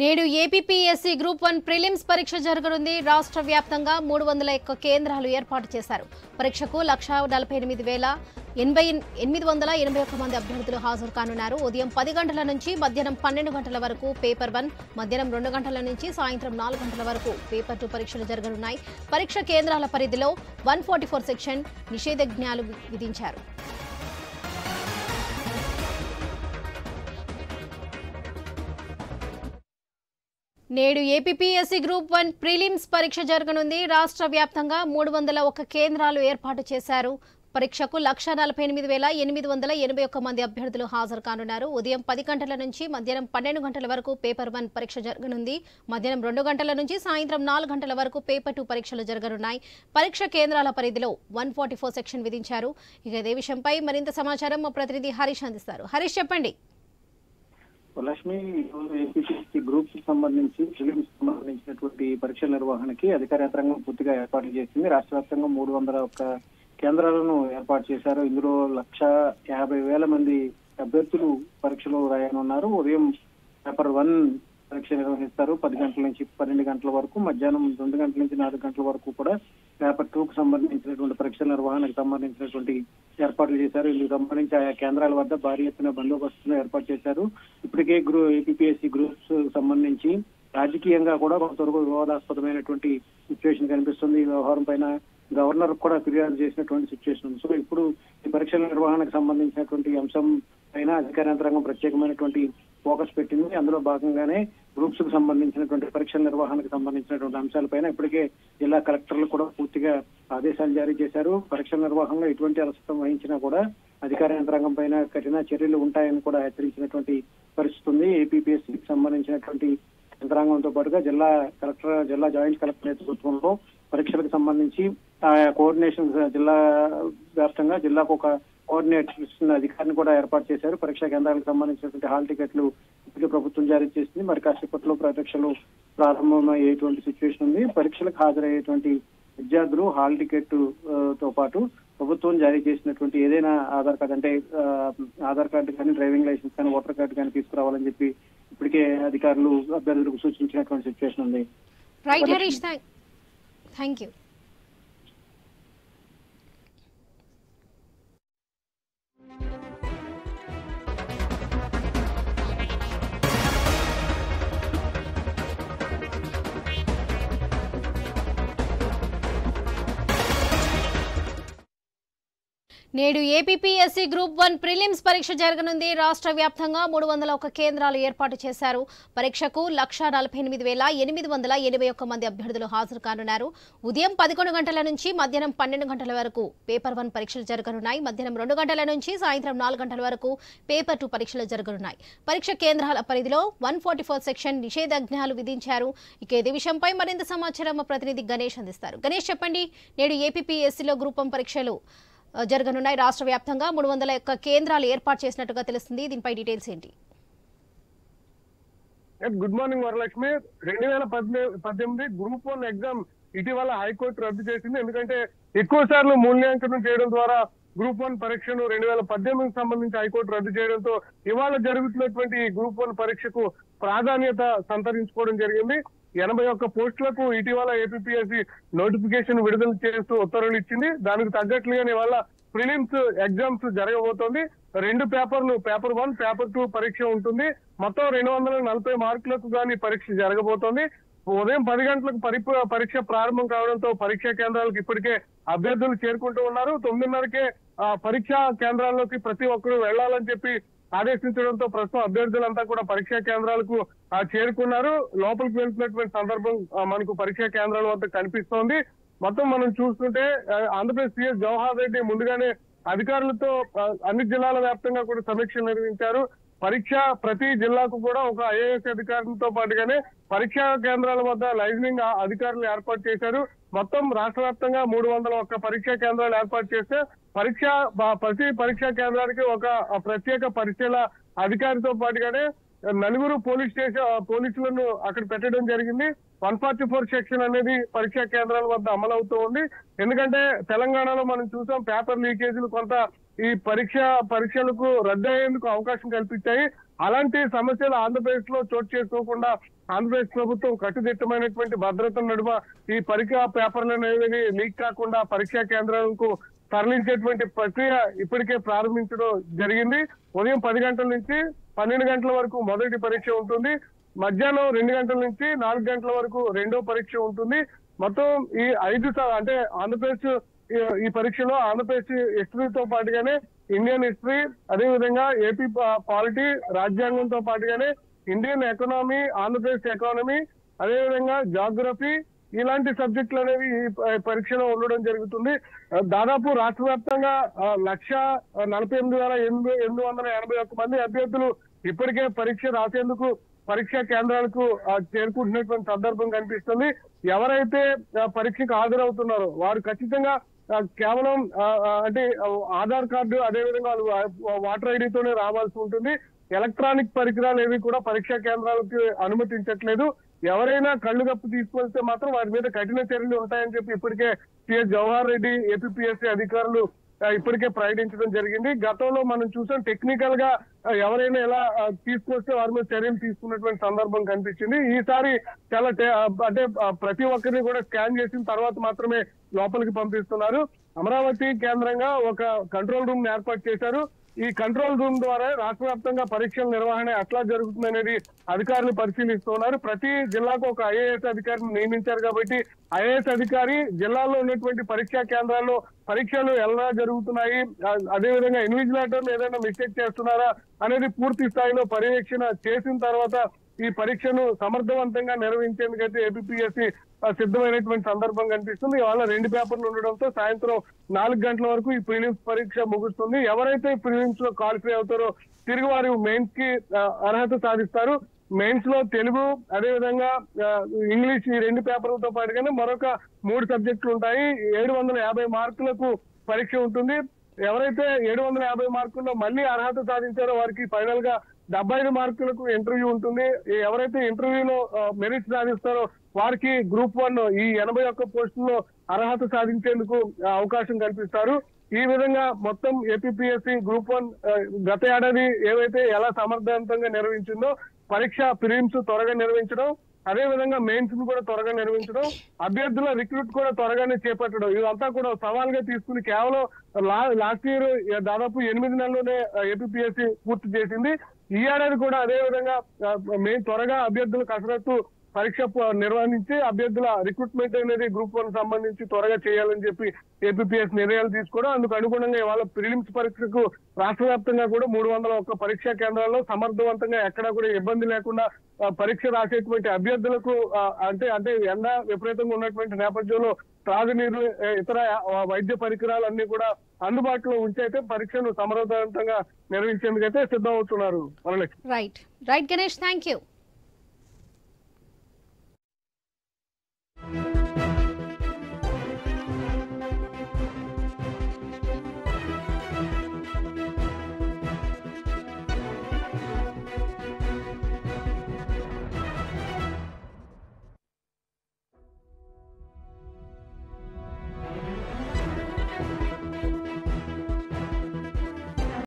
నేడు APPSC group one prelims పరీక్ష జరగనుంది. రాష్ట్ర వ్యాప్తంగా మూడు వందల ఒక్క కేంద్రాలు ఏర్పాటు చేశారు. పరీక్షకు లక్ష నలభై ఎనిమిది వేల ఎనభై ఎనిమిది వందల ఎనభై ఒక్క మంది అభ్యర్థులు హాజరు కానున్నారు. ఉదయం పది గంటల నుంచి మధ్యాహ్నం పన్నెండు గంటల వరకు పేపర్ వన్ మధ్యాహ్నం రెండు గంటల నుంచి సాయంత్రం నాలుగు గంటల వరకు పేపర్ టూ పరీక్షలు జరగనున్నాయి. పరీక్ష కేంద్రాల పరిధిలో వన్ ఫార్టీ ఫోర్ సెక్షన్ నిషేధజ్ఞాలు విధించారు. నేడు ఏపీపీఎస్సీ గ్రూప్ వన్ ప్రిలిమ్స్ పరీక్ష జరగనుంది. రాష్ట్ర వ్యాప్తంగా మూడు వందల ఒక్క కేంద్రాలు ఏర్పాటు చేశారు. పరీక్షకు లక్ష నలభై ఎనిమిది వేల ఎనిమిది వందల ఎనభై ఒక్క మంది అభ్యర్థులు హాజరు కానున్నారు. ఉదయం పది గంటల నుంచి మధ్యాహ్నం పన్నెండు గంటల వరకు పేపర్ వన్ పరీక్ష జరగనుంది. మధ్యాహ్నం రెండు గంటల నుంచి సాయంత్రం నాలుగు గంటల వరకు పేపర్ టూ పరీక్షలు జరగనున్నాయి. పరీక్ష కేంద్రాల పరిధిలో వన్ ఫార్టీ ఫోర్ సెక్షన్ విధించారు. ఇక ఇదే విషయంపై మరింత సమాచారం మా ప్రతినిధి హరీష్ అందిస్తారు. హరీష్ చెప్పండి. లక్ష్మి ఈరోజు ఏపీసీసీ గ్రూప్కి సంబంధించి ఫిలిమ్స్ సంబంధించినటువంటి పరీక్షల నిర్వహణకి అధికార యంత్రాంగం పూర్తిగా ఏర్పాటు చేసింది. రాష్ట్ర వ్యాప్తంగా మూడు వందల ఒక్క కేంద్రాలను ఏర్పాటు చేశారు. ఇందులో లక్ష యాభై వేల మంది అభ్యర్థులు పరీక్షలు రాయనున్నారు. ఉదయం పేపర్ వన్ పరీక్ష నిర్వహిస్తారు. పది గంటల నుంచి పన్నెండు గంటల వరకు మధ్యాహ్నం రెండు గంటల నుంచి నాలుగు గంటల వరకు కూడా పేపర్ టూ కు సంబంధించినటువంటి పరీక్షల నిర్వహణకు సంబంధించినటువంటి ఏర్పాట్లు చేశారు. ఇందుకు సంబంధించి ఆయా కేంద్రాల వద్ద భారీ ఎత్తున బందోబస్తును ఏర్పాటు చేశారు. ఇప్పటికే గ్రూ ఏపీఎస్సీ గ్రూప్స్ సంబంధించి రాజకీయంగా కూడా కొంతవరకు వివాదాస్పదమైనటువంటి సిచ్యువేషన్ కనిపిస్తుంది. ఈ వ్యవహారం పైన గవర్నర్ కూడా ఫిర్యాదు చేసినటువంటి సిచ్యువేషన్ ఉంది. సో ఇప్పుడు ఈ పరీక్షల నిర్వహణకు సంబంధించినటువంటి అంశం పైన అధికార యంత్రాంగం ప్రత్యేకమైనటువంటి ఫోకస్ పెట్టింది. అందులో భాగంగానే గ్రూప్స్కు సంబంధించినటువంటి పరీక్షల నిర్వహణకు సంబంధించినటువంటి అంశాలపైన ఇప్పటికే జిల్లా కలెక్టర్లు కూడా పూర్తిగా ఆదేశాలు జారీ చేశారు. పరీక్షల నిర్వహణలో ఎటువంటి అలసత్వం వహించినా కూడా అధికార యంత్రాంగం పైన కఠిన చర్యలు ఉంటాయని కూడా హెచ్చరించినటువంటి పరిస్థితి ఉంది. ఏపీపీఎస్సీకి సంబంధించినటువంటి యంత్రాంగంతో పాటుగా జిల్లా కలెక్టర్ జిల్లా జాయింట్ కలెక్టర్ నేతృత్వంలో పరీక్షలకు సంబంధించి ఆయా కోఆర్డినేషన్ జిల్లా వ్యాప్తంగా జిల్లాకు ఒక కోఆర్డినేషన్ అధికారిని కూడా ఏర్పాటు చేశారు. పరీక్షా కేంద్రాలకు సంబంధించినటువంటి హాల్ టికెట్లు ఇప్పటికే ప్రభుత్వం జారీ చేసింది. మరి కాసేపట్లో పరీక్షలు ప్రారంభమయ్యేటువంటి సిచ్యువేషన్ ఉంది. పరీక్షలకు హాజరయ్యేటువంటి విద్యార్థులు హాల్ టికెట్తో పాటు ప్రభుత్వం జారీ చేసినటువంటి ఏదైనా ఆధార్ కార్డు అంటే ఆధార్ కార్డు కానీ డ్రైవింగ్ లైసెన్స్ కానీ ఓటర్ కార్డు కానీ తీసుకురావాలని చెప్పి ఇప్పటికే అధికారులు అభ్యర్థులకు సూచించినటువంటి సిచ్యువేషన్ ఉంది. రైట్ హరీష్ థ్యాంక్ యూ నేడు ఏపీపీఎస్సీ గ్రూప్ వన్ ప్రిలిమ్స్ పరీక్ష జరగనుంది. రాష్ట్ర వ్యాప్తంగా మూడు వందల ఒక కేంద్రాలు ఏర్పాటు చేశారు. పరీక్షకు లక్ష నలభై ఎనిమిది వేల ఎనిమిది వందల ఎనభై ఒక్క మంది అభ్యర్థులు హాజరు కానున్నారు. ఉదయం పదకొండు గంటల నుంచి మధ్యాహ్నం పన్నెండు గంటల వరకు పేపర్ వన్ పరీక్షలు జరగనున్నాయి. మధ్యాహ్నం రెండు గంటల నుంచి సాయంత్రం నాలుగు గంటల వరకు పేపర్ టూ పరీక్షలు జరగనున్నాయి. పరీక్ష కేంద్రాల పరిధిలో వన్ ఫార్టీ ఫోర్ సెక్షన్ నిషేధాజ్ఞాలు విధించారు. ఇక ఇదే విషయంపై మరింత సమాచారం ప్రతినిధి గణేష్ అందిస్తారు. గణేష్ చెప్పండి నేడు ఏపీపీఎస్సీలో గ్రూప్ వన్ పరీక్షలు జరగనున్నాయి. రాష్ట్ర వ్యాప్తంగా మూడు వందల యొక్క కేంద్రాలు ఏర్పాటు చేసినట్టుగా తెలుస్తుంది. దీనిపై డీటెయిల్స్ ఏంటి? Good morning Varalakshmi. రెండు వేల పద్దెనిమిది గ్రూప్ వన్ ఎగ్జామ్ ఇటీవల హైకోర్టు రద్దు చేసింది. ఎందుకంటే ఎక్కువ సార్లు మూల్యాంకనం చేయడం ద్వారా గ్రూప్ వన్ పరీక్షను రెండు వేల పద్దెనిమిదికి సంబంధించి హైకోర్టు రద్దు చేయడంతో ఇవాళ జరుగుతున్నటువంటి గ్రూప్ వన్ పరీక్షకు ప్రాధాన్యత సంతరించుకోవడం జరిగింది. ఎనభై ఒక్క పోస్టులకు ఇటీవల ఏపీఎస్సి నోటిఫికేషన్ విడుదల చేస్తూ ఉత్తర్వులు ఇచ్చింది. దానికి తగ్గట్లుగానే ఇవాళ ప్రిలిమ్స్ ఎగ్జామ్స్ జరగబోతోంది. రెండు పేపర్లు పేపర్ వన్ పేపర్ టూ పరీక్ష ఉంటుంది. మొత్తం రెండు వందల నలభై మార్కులకు గాని పరీక్ష జరగబోతోంది. ఉదయం పది గంటలకు పరి పరీక్ష ప్రారంభం కావడంతో పరీక్షా కేంద్రాలకు ఇప్పటికే అభ్యర్థులు చేరుకుంటూ ఉన్నారు. తొమ్మిదిన్నరకే ఆ, పరీక్షా కేంద్రాల్లోకి ప్రతి ఒక్కరూ వెళ్ళాలని చెప్పి ఆదేశించడంతో ప్రస్తుతం అభ్యర్థులంతా కూడా పరీక్షా కేంద్రాలకు ఆ, చేరుకున్నారు. లోపలికి వెళ్తున్నటువంటి సందర్భం మనకు పరీక్షా కేంద్రాల వద్ద కనిపిస్తోంది. మొత్తం మనం చూస్తుంటే ఆంధ్రప్రదేశ్ సీఎస్ జవహర్ రెడ్డి ముందుగానే అధికారులతో అన్ని జిల్లాల వ్యాప్తంగా కూడా సమీక్ష నిర్వహించారు. పరీక్ష ప్రతి జిల్లాకు కూడా ఒక ఐఏఎస్ అధికారులతో పాటుగానే పరీక్షా కేంద్రాల వద్ద లైజనింగ్ అధికారులు ఏర్పాటు చేశారు. మొత్తం రాష్ట్ర వ్యాప్తంగా మూడు వందల ఒక్క పరీక్షా కేంద్రాలు ఏర్పాటు చేస్తే పరీక్ష ప్రతి పరీక్షా కేంద్రానికి ఒక ప్రత్యేక పరీక్షల అధికారితో పాటుగానే నలుగురు పోలీస్ స్టేషన్ పోలీసులను అక్కడ పెట్టడం జరిగింది. వన్ ఫార్టీ ఫోర్ సెక్షన్ అనేది పరీక్షా కేంద్రాల వద్ద అమలవుతూ ఉంది. ఎందుకంటే తెలంగాణలో మనం చూసాం పేపర్ లీకేజీలు కొంత ఈ పరీక్ష పరీక్షలకు రద్దు అయ్యేందుకు అవకాశం కల్పించాయి. అలాంటి సమస్యలు ఆంధ్రప్రదేశ్లో చోటు చేసుకోకుండా ఆంధ్రప్రదేశ్ ప్రభుత్వం కట్టుదిట్టమైనటువంటి భద్రత నడుమ ఈ పరీక్ష పేపర్లు అనేవి లీక్ కాకుండా పరీక్షా కేంద్రాలకు తరలించేటువంటి ప్రక్రియ ఇప్పటికే ప్రారంభించడం జరిగింది. ఉదయం పది గంటల నుంచి పన్నెండు గంటల వరకు మొదటి పరీక్ష ఉంటుంది. మధ్యాహ్నం రెండు గంటల నుంచి నాలుగు గంటల వరకు రెండో పరీక్ష ఉంటుంది. మొత్తం ఈ ఐదు అంటే ఆంధ్రప్రదేశ్ ఈ- పరీక్షలో ఆంధ్రప్రదేశ్ హిస్టరీతో పాటుగానే ఇండియన్ హిస్టరీ అదే విధంగా ఏపీ పాలిటీ రాజ్యాంగంతో పాటుగానే ఇండియన్ ఎకనామీ ఆంధ్రప్రదేశ్ ఎకానమీ అదే విధంగా జాగ్రఫీ ఇలాంటి సబ్జెక్టులు అనేవి ఈ పరీక్షలో ఉండడం జరుగుతుంది. దాదాపు రాష్ట్ర వ్యాప్తంగా లక్ష నలభై ఎనిమిది వేల ఎనిమిది ఎనిమిది వందల ఎనభై ఒక్క మంది అభ్యర్థులు ఇప్పటికే పరీక్ష రాసేందుకు పరీక్షా కేంద్రాలకు చేరుకుంటున్నటువంటి సందర్భం కనిపిస్తుంది. ఎవరైతే పరీక్షకు హాజరవుతున్నారో వారు ఖచ్చితంగా కేవలం ఆ, అంటే ఆధార్ కార్డు అదేవిధంగా వాళ్ళు వాటర్ ఐడితోనే రావాల్సి ఉంటుంది. ఎలక్ట్రానిక్ పరికరాలు ఏవి కూడా పరీక్షా కేంద్రాలకు అనుమతించట్లేదు. ఎవరైనా కళ్ళు కప్పు తీసుకొస్తే మాత్రం వారి మీద కఠిన చర్యలు ఉంటాయని చెప్పి ఇప్పటికే సిఎస్ జవహర్ రెడ్డి ఏపీఎస్సీ అధికారులు ఇప్పటికే ప్రకటించడం జరిగింది. గతంలో మనం చూసాం టెక్నికల్గా ఎవరైనా ఎలా తీసుకొస్తే వారి మీద చర్యలు తీసుకున్నటువంటి సందర్భం కనిపించింది. ఈసారి చాలా అంటే ప్రతి ఒక్కరిని కూడా స్కాన్ చేసిన తర్వాత మాత్రమే లోపలికి పంపిస్తున్నారు. అమరావతి కేంద్రంగా ఒక కంట్రోల్ రూమ్ ఏర్పాటు చేశారు. ఈ కంట్రోల్ రూమ్ ద్వారా రాష్ట్ర వ్యాప్తంగా పరీక్షల నిర్వహణ ఎట్లా జరుగుతుంది అనేది అధికారులు పరిశీలిస్తున్నారు. ప్రతి జిల్లాకు ఒక ఐఏఎస్ అధికారిని నియమించారు కాబట్టి ఐఏఎస్ అధికారి జిల్లాలో ఉన్నటువంటి పరీక్షా కేంద్రాల్లో పరీక్షలు ఎలా జరుగుతున్నాయి అదేవిధంగా ఇన్విజిలేటర్లు ఏదైనా మిస్టేక్ చేస్తున్నారా అనేది పూర్తి స్థాయిలో పర్యవేక్షణ చేసిన తర్వాత ఈ పరీక్షను సమర్థవంతంగా నిర్వహించేందుకైతే ఏపీఎస్సీ సిద్ధమైనటువంటి సందర్భం కనిపిస్తుంది. ఇవాళ రెండు పేపర్లు ఉండడంతో సాయంత్రం నాలుగు గంటల వరకు ఈ ప్రిలిమ్స్ పరీక్ష ముగుస్తుంది. ఎవరైతే ప్రిలిమ్స్లో క్వాలిఫై అవుతారో తిరిగి వారు మెయిన్స్కి అర్హత సాధిస్తారు. మెయిన్స్లో తెలుగు అదేవిధంగా ఇంగ్లీష్ ఈ రెండు పేపర్లతో పాటుగానే మరొక మూడు సబ్జెక్టులు ఉంటాయి. ఏడు వందల యాభై మార్కులకు పరీక్ష ఉంటుంది. ఎవరైతే ఏడు వందల యాభై మార్కుల్లో మళ్ళీ అర్హత సాధించారో వారికి ఫైనల్గా డెబ్బై ఐదు మార్కులకు ఇంటర్వ్యూ ఉంటుంది. ఎవరైతే ఇంటర్వ్యూలో మెరిట్ సాధిస్తారో వారికి గ్రూప్ వన్ ఈ ఎనభై ఒక్క పోస్టుల్లో అర్హత సాధించేందుకు అవకాశం కల్పిస్తారు. ఈ విధంగా మొత్తం ఏపీఎస్సి గ్రూప్ వన్ గత ఏడాది ఏవైతే ఎలా సమర్థవంతంగా నిర్వహించిందో పరీక్ష ప్రిలిమ్స్ త్వరగా నిర్వహించడం అదే విధంగా మెయిన్స్ను కూడా త్వరగా నిర్వహించడం అభ్యర్థుల రిక్రూట్ కూడా త్వరగానే చేపట్టడం ఇదంతా కూడా సవాల్గా తీసుకుని కేవలం లా- లాస్ట్ ఇయర్ దాదాపు ఎనిమిది నెలల్లోనే ఏపీఎస్సి పూర్తి చేసింది. ఈ ఏడాది కూడా అదే విధంగా మెయిన్ త్వరగా అభ్యర్థుల కసరత్తు పరీక్ష నిర్వహించి అభ్యర్థుల రిక్రూట్మెంట్ అనేది గ్రూప్ వన్ సంబంధించి త్వరగా చేయాలని చెప్పి ఏపీఎస్ నిర్ణయాలు తీసుకోవడం అందుకు అనుగుణంగా ఇవాళ ప్రిలిమ్స్ పరీక్షకు రాష్ట్ర వ్యాప్తంగా కూడా మూడు వందల ఒక్క పరీక్షా కేంద్రాల్లో సమర్థవంతంగా ఎక్కడా కూడా ఇబ్బంది లేకుండా పరీక్ష రాసేటువంటి అభ్యర్థులకు అంటే అంటే ఎండ విపరీతంగా ఉన్నటువంటి నేపథ్యంలో త్రాగునీరు ఇతర వైద్య పరికరాలు అన్ని కూడా అందుబాటులో ఉంచైతే పరీక్షను సమర్థవంతంగా నిర్వహించేందుకైతే సిద్ధమవుతున్నారు. Varalakshmi. Right right Ganesh thank you